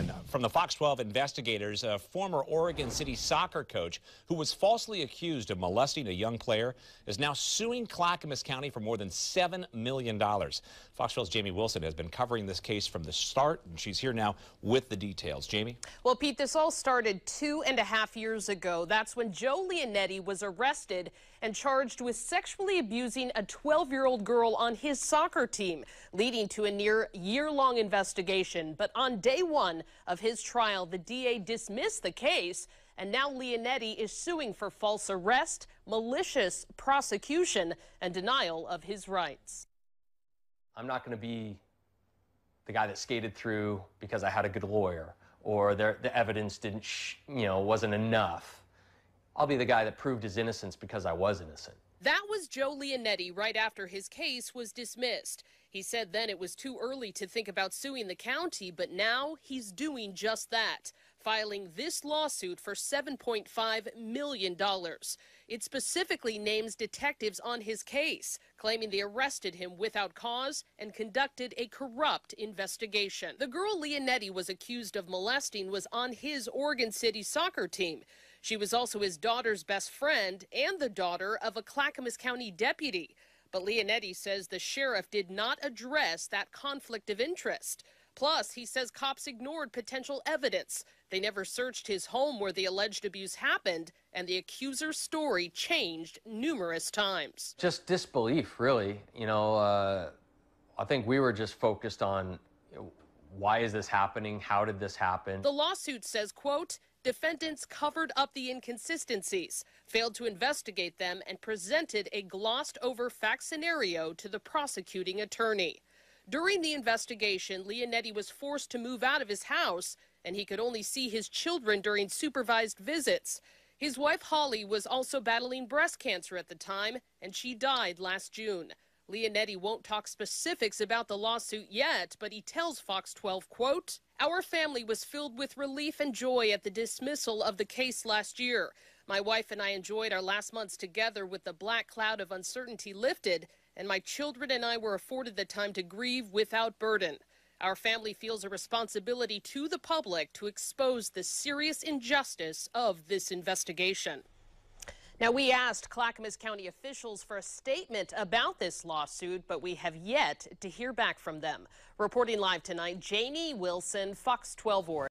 Enough. From the Fox 12 investigators, a former Oregon City soccer coach who was falsely accused of molesting a young player is now suing Clackamas County for more than $7 million. Fox 12's Jamie Wilson has been covering this case from the start, and she's here now with the details. Jamie? Well, Pete, this all started two and a half years ago. That's when Joe Leonetti was arrested and charged with sexually abusing a 12-year-old girl on his soccer team, leading to a near year-long investigation. But on day one of his trial, the DA dismissed the case, and now Leonetti is suing for false arrest, malicious prosecution, and denial of his rights. I'm not going to be the guy that skated through because I had a good lawyer or the evidence didn't, you know, wasn't enough. I'll be the guy that proved his innocence because I was innocent. That was Joe Leonetti right after his case was dismissed. He said then it was too early to think about suing the county, but now he's doing just that, filing this lawsuit for $7.5 million. It specifically names detectives on his case, claiming they arrested him without cause and conducted a corrupt investigation. The girl Leonetti was accused of molesting was on his Oregon City soccer team. She was also his daughter's best friend and the daughter of a Clackamas County deputy. But Leonetti says the sheriff did not address that conflict of interest. Plus, he says cops ignored potential evidence. They never searched his home where the alleged abuse happened, and the accuser's story changed numerous times. Just disbelief, really. You know, uh, I think we were just focused on you know, why is this happening? How did this happen? The lawsuit says, quote, defendants covered up the inconsistencies, failed to investigate them, and presented a glossed over fact scenario to the prosecuting attorney. During the investigation, Leonetti was forced to move out of his house, and he could only see his children during supervised visits. His wife, Holly, was also battling breast cancer at the time, and she died last June. Leonetti won't talk specifics about the lawsuit yet, but he tells Fox 12, quote, Our family was filled with relief and joy at the dismissal of the case last year. My wife and I enjoyed our last months together with the black cloud of uncertainty lifted, and my children and I were afforded the time to grieve without burden. Our family feels a responsibility to the public to expose the serious injustice of this investigation. Now, we asked Clackamas County officials for a statement about this lawsuit, but we have yet to hear back from them. Reporting live tonight, Jamie Wilson, Fox 12 Oregon.